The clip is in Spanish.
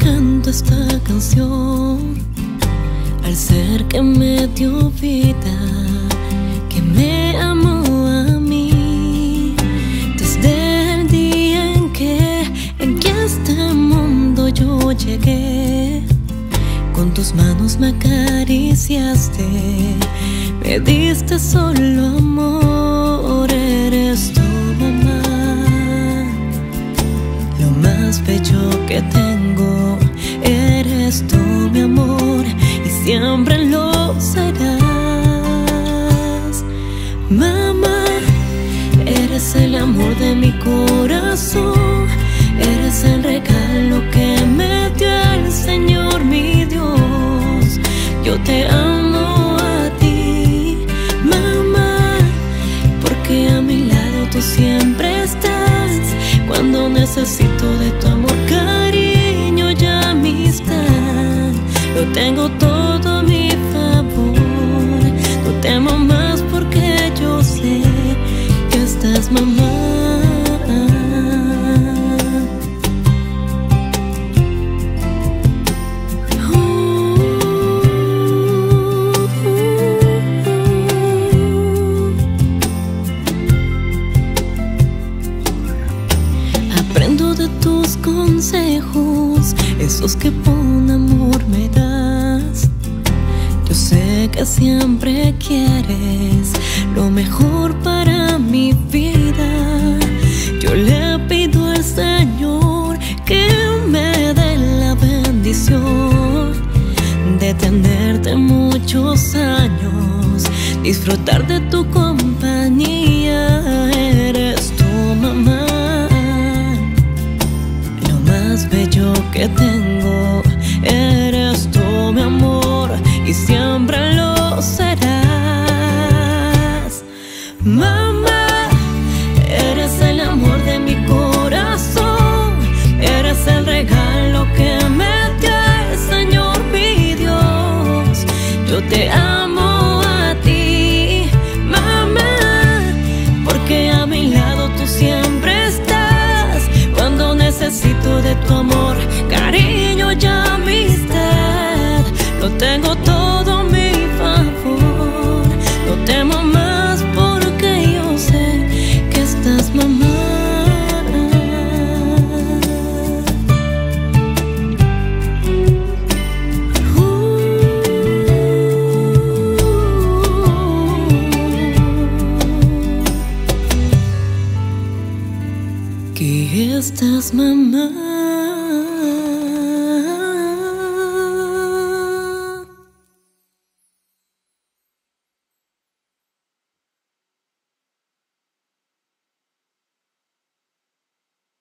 canto esta canción al ser que me dio vida, que me amó a mí desde el día en que en que este mundo yo llegué. Con tus manos me acariciaste, me diste solo amor, eres el amor de mi corazón, eres el regalo que me dio el Señor mi Dios. Yo te amo a ti, mamá, porque a mi lado tú siempre estás. Cuando necesito de tu amor, mamá. Aprendo de tus consejos, esos que con amor me das. Yo sé que siempre quieres lo mejor para mi tenerte muchos años, disfrutar de tu compañía. Eres tu mamá, lo más bello que tengo. Yo te amo a ti, mamá, porque a mi lado tú siempre estás. Cuando necesito de tu amor, cariño y amistad, lo tengo todo Que estás mamá.